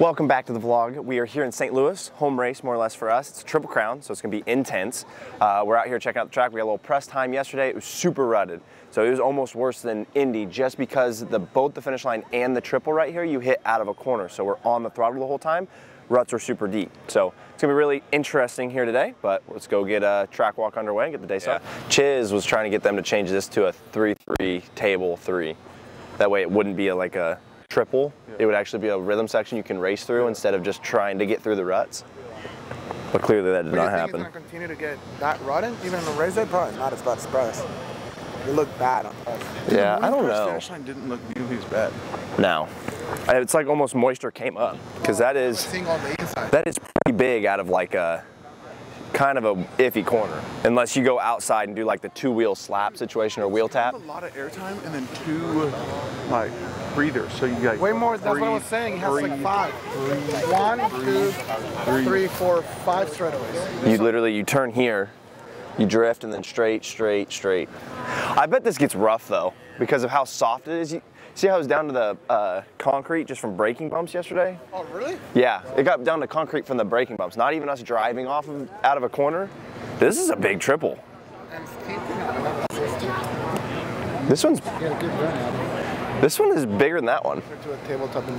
Welcome back to the vlog. We are here in St. Louis, home race more or less for us. It's a Triple Crown, so it's gonna be intense. Uh, we're out here checking out the track. We got a little press time yesterday. It was super rutted. So it was almost worse than Indy just because the both the finish line and the triple right here, you hit out of a corner. So we're on the throttle the whole time. Ruts are super deep. So it's gonna be really interesting here today, but let's go get a track walk underway and get the day started. Yeah. Chiz was trying to get them to change this to a 3-3 table three. That way it wouldn't be a, like a triple. Yeah. It would actually be a rhythm section you can race through yeah. instead of just trying to get through the ruts. But clearly that did but not happen. It's going to continue to get that rutted, even in the race day, probably not as bad as press. It looked bad on press. Yeah, I don't know. finish line didn't look nearly as bad. No. It's like almost moisture came up because that is that is pretty big out of like a kind of a iffy corner unless you go outside and do like the two wheel slap situation or wheel tap. A lot of airtime and then two like breathers. So you got way more. That's what I was saying. He has three, like five. Three, One, two, three, three, four, five straightaways. You literally you turn here, you drift and then straight, straight, straight. I bet this gets rough though because of how soft it is. You, See how it was down to the uh, concrete just from braking bumps yesterday? Oh, really? Yeah, it got down to concrete from the braking bumps. Not even us driving off of out of a corner. This is a big triple. This one's. This one is bigger than that one.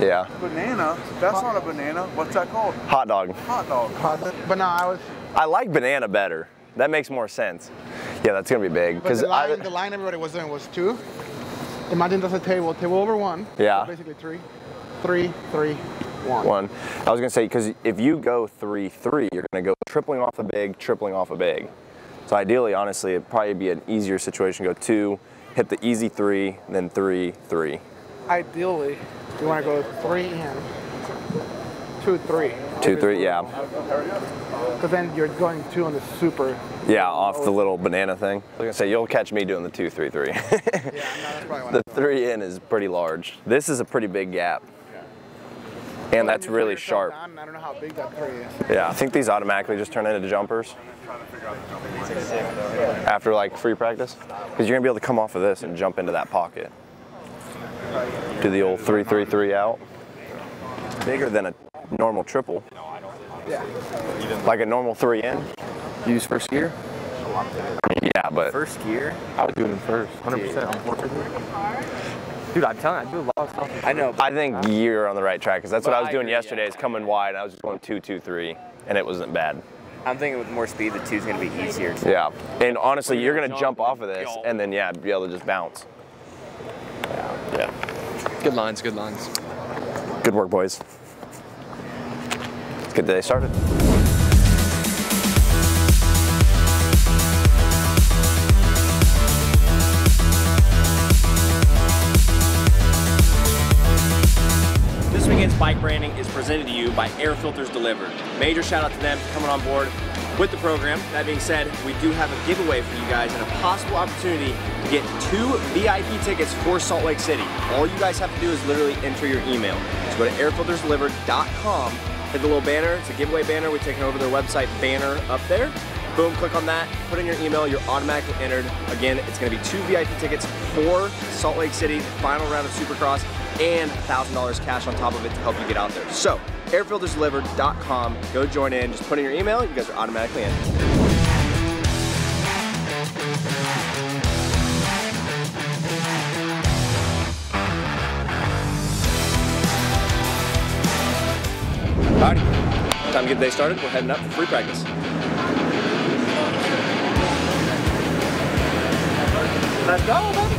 Yeah. Banana. That's not a banana. What's that called? Hot dog. Hot dog. Hot dog. But no, I was. I like banana better. That makes more sense. Yeah, that's gonna be big. Because the, line, the line everybody was doing was two. Imagine that's a table, table over one. Yeah. So basically three, three, three, one. One. I was gonna say, because if you go three, three, you're gonna go tripling off a big, tripling off a big. So ideally, honestly, it'd probably be an easier situation. Go two, hit the easy three, then three, three. Ideally, you wanna go three in, two, three. Two, three, yeah. Because then you're going two on the super. Yeah, off the little banana thing. I was gonna say you'll catch me doing the two, three, three. yeah, no, the three in is pretty large. This is a pretty big gap. Yeah. And that's really sharp. I don't know how big that three is. Yeah, I think these automatically just turn into jumpers. After like free practice. Because you're gonna be able to come off of this and jump into that pocket. Do the old three, three, three out. Bigger than a normal triple. Yeah. Like a normal three in. Use first gear? Yeah, but. First gear? I would do it in first, 100%. Dude, I'm telling you, I do a lot of stuff. I know. I think you're on the right track because that's what I was doing yesterday. Yeah. Is coming wide. I was just going two, two, three, and it wasn't bad. I'm thinking with more speed, the two's going to be easier. Too. Yeah, and honestly, you're going to jump off of this, and then yeah, be able to just bounce. Yeah. Yeah. Good lines. Good lines. Good work, boys get the day started. This weekend's bike branding is presented to you by Air Filters Delivered. Major shout out to them for coming on board with the program. That being said, we do have a giveaway for you guys and a possible opportunity to get two VIP tickets for Salt Lake City. All you guys have to do is literally enter your email. So go to airfiltersdelivered.com hit the little banner. It's a giveaway banner. We're taking over their website banner up there. Boom, click on that, put in your email, you're automatically entered. Again, it's gonna be two VIP tickets for Salt Lake City, final round of Supercross, and $1,000 cash on top of it to help you get out there. So, airfiltersdelivered.com, go join in, just put in your email, you guys are automatically in. Time to get the day started. We're heading up for free practice. Let's go, baby.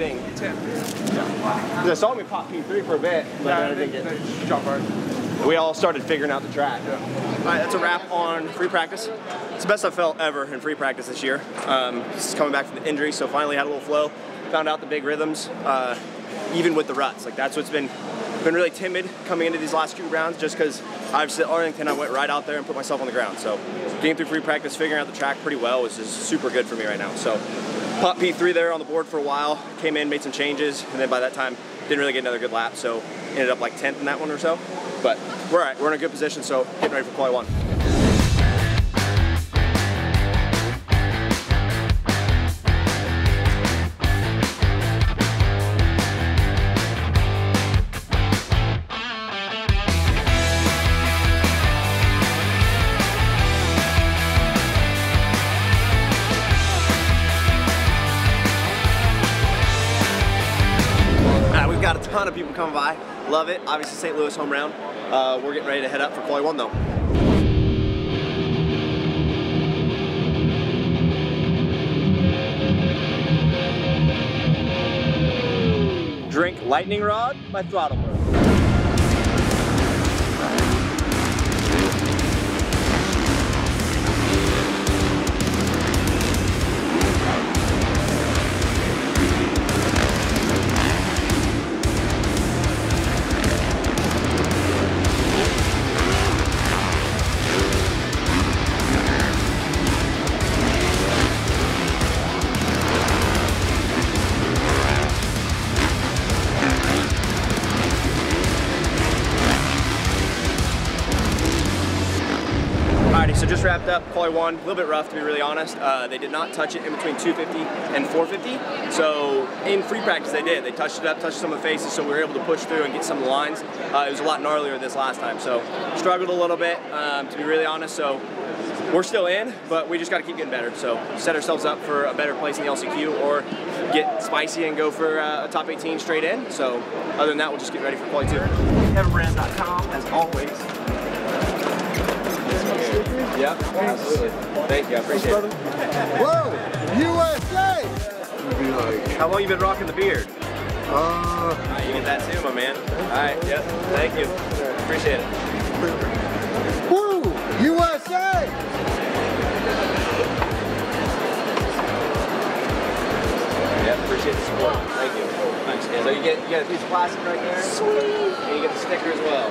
Getting 10. Yeah. I saw me pop P3 for a bit, but Yeah, I didn't they get jump hard. we all started figuring out the track. All right, that's a wrap on free practice. It's the best I've felt ever in free practice this year. Um, just coming back from the injury, so finally had a little flow. Found out the big rhythms, uh, even with the ruts. Like that's what's been been really timid coming into these last few rounds, just because obviously at Arlington I went right out there and put myself on the ground. So getting through free practice, figuring out the track pretty well was just super good for me right now. So pop P3 there on the board for a while. Came in, made some changes, and then by that time didn't really get another good lap. So ended up like 10th in that one or so. But we're all right. We're in a good position. So getting ready for quali one. Coming by. Love it. Obviously, St. Louis home round. Uh, we're getting ready to head up for quali one though. Drink lightning rod by throttle so just wrapped up quali one. A little bit rough to be really honest. Uh, they did not touch it in between 250 and 450. So in free practice they did. They touched it up, touched some of the faces, so we were able to push through and get some of the lines. Uh, it was a lot gnarlier this last time, so struggled a little bit um, to be really honest. So we're still in, but we just got to keep getting better. So set ourselves up for a better place in the LCQ or get spicy and go for uh, a top 18 straight in. So other than that, we'll just get ready for quali two. Everbrand.com as always. Yep, absolutely. Thank you, I appreciate it. Whoa! USA! How long you been rocking the beard? uh, Alright, you get that too, my man. Alright, yep, thank you. Appreciate it. Woo! USA! Yep, appreciate the support. Thank you. Thanks. So you get you get a piece of plastic right there. Sweet. And you get the sticker as well.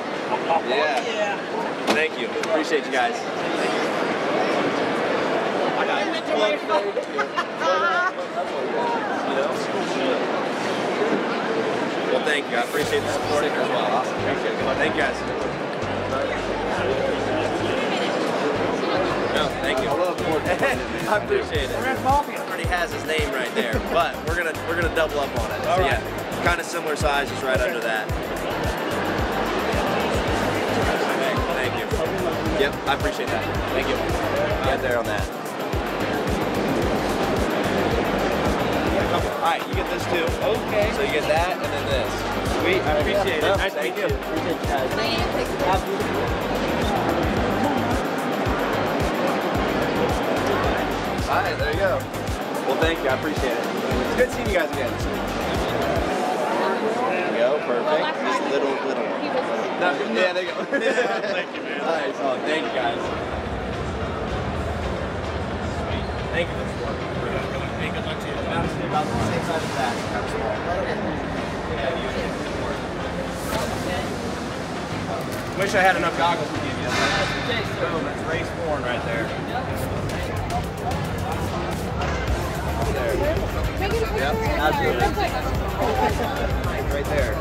Yeah. Yeah. Thank you. Appreciate you guys. I got it. You? Well, thank you. I appreciate the support as well. Awesome. Appreciate it. Thank you guys. No, thank you. I love I appreciate it. Already has his name right there, but we're gonna we're gonna double up on it. So yeah, kind of similar size, just right under that. Thank, thank you. Yep, I appreciate that. Thank you. Get there on that. All right, you get this too. Okay. So you get that and then this. Sweet, I appreciate it. Nice to meet you. Appreciate you guys. All right, there you go. Well, thank you. I appreciate it. It's good seeing you guys again. No, yeah, there you go. thank you, man. All right, so thank you guys. Thank you for the support. Hey, good luck to you. About the same size as that. Kind of small. Yeah, Wish I had enough goggles to give you. Boom, that's race born right there. There. Yep, absolutely. Right there.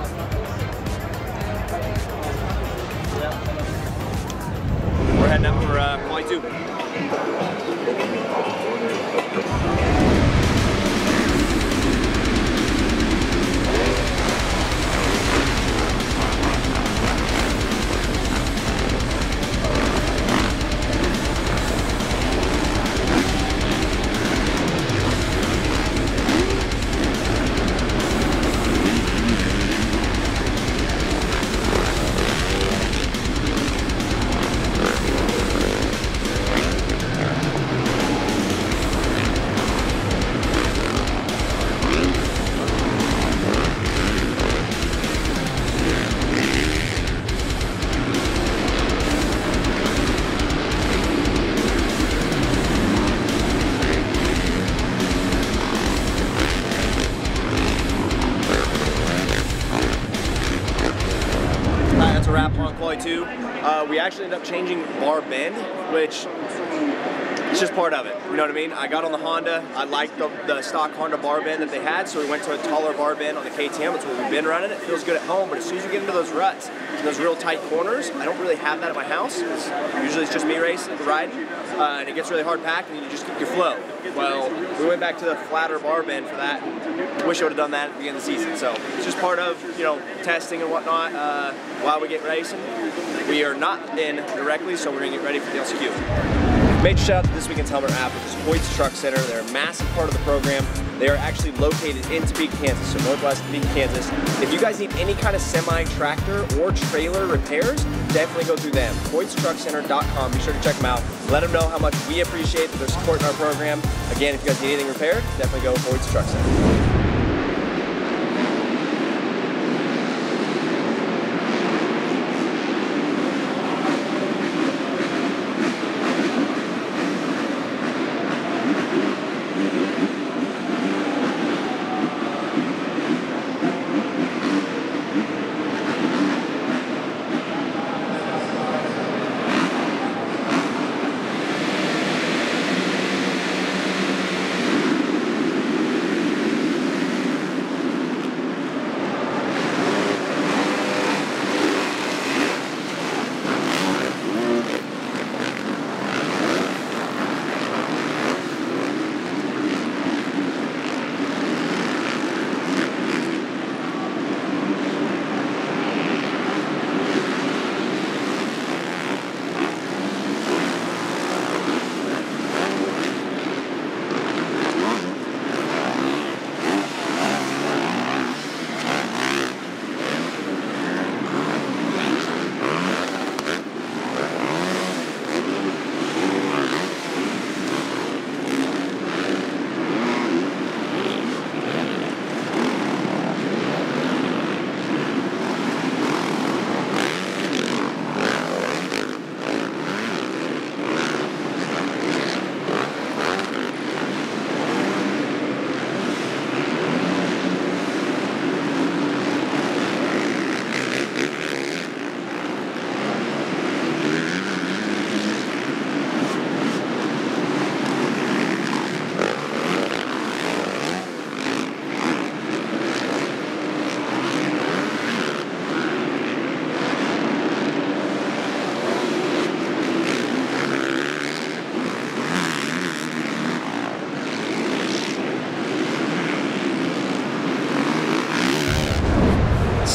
Quali 2. Uh, we actually ended up changing bar bend, which it's just part of it. You know what I mean? I got on the Honda. I liked the, the stock Honda bar bend that they had, so we went to a taller bar bend on the KTM. That's what we've been running. It feels good at home, but as soon as you get into those ruts, those real tight corners, I don't really have that at my house. Usually it's just me racing, riding, uh, and it gets really hard packed, and you just keep your flow. Well, we went back to the flatter bar bend for that. Wish I would have done that at the beginning of the season. So it's just part of you know testing and whatnot uh, while we get racing. We are not in directly, so we're gonna get ready for the LCQ. Major shout out to this weekend's Helmer app, which is Hoyt's Truck Center. They're a massive part of the program. They are actually located in Topeka, Kansas, so northwest Topeka, Kansas. If you guys need any kind of semi-tractor or trailer repairs, definitely go through them. Hoyt'sTruckCenter.com. Be sure to check them out. Let them know how much we appreciate that they're supporting our program. Again, if you guys need anything repaired, definitely go Hoyt's Truck Center.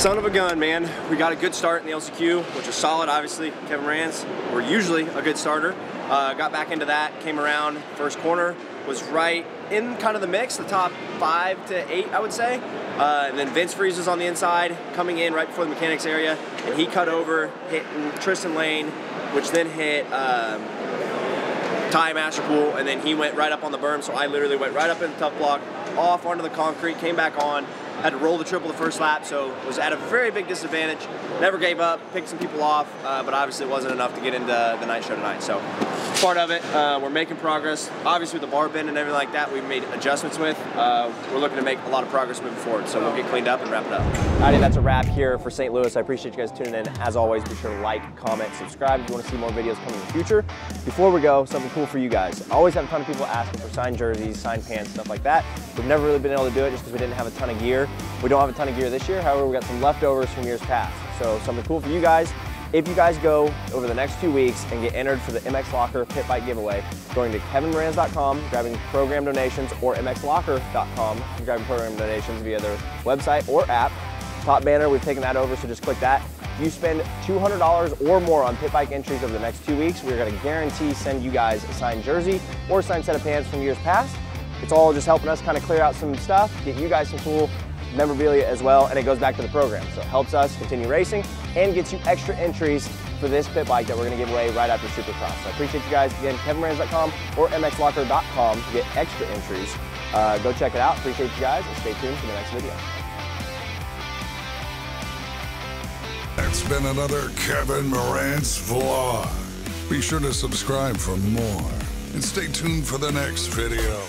Son of a gun, man. We got a good start in the LCQ, which is solid, obviously. Kevin Moranz, we're usually a good starter. Uh, got back into that, came around, first corner, was right in kind of the mix, the top five to eight, I would say. Uh, and then Vince Friese was on the inside, coming in right before the mechanics area, and he cut over, hit Tristan Lane, which then hit um, Ty Masterpool, and then he went right up on the berm, so I literally went right up in the tough block, off onto the concrete, came back on, had to roll the triple the first lap, so was at a very big disadvantage. Never gave up, picked some people off, uh, but obviously it wasn't enough to get into the night show tonight. So part of it, uh, we're making progress. Obviously with the bar bend and everything like that, we've made adjustments with. Uh, we're looking to make a lot of progress moving forward, so we'll get cleaned up and wrap it up. Alrighty, that's a wrap here for St. Louis. I appreciate you guys tuning in. As always, be sure to like, comment, subscribe if you want to see more videos coming in the future. Before we go, something cool for you guys. I always have a ton of people asking for signed jerseys, signed pants, stuff like that. We've never really been able to do it just because we didn't have a ton of gear. We don't have a ton of gear this year, however, we got some leftovers from years past. So something cool for you guys. If you guys go over the next two weeks and get entered for the MX Locker Pit Bike giveaway, going to kevinmoranz.com, grabbing program donations, or mxlocker.com, grabbing program donations via their website or app. Top banner, we've taken that over, so just click that. If you spend $200 or more on pit bike entries over the next two weeks, we're gonna guarantee send you guys a signed jersey or signed set of pants from years past. It's all just helping us kind of clear out some stuff, get you guys some cool memorabilia as well, and it goes back to the program. So it helps us continue racing and gets you extra entries for this pit bike that we're gonna give away right after Supercross. So I appreciate you guys. Again, kevinmoranz.com or mxlocker.com to get extra entries. Uh, go check it out. Appreciate you guys, and stay tuned for the next video. That's been another Kevin Moranz vlog. Be sure to subscribe for more and stay tuned for the next video.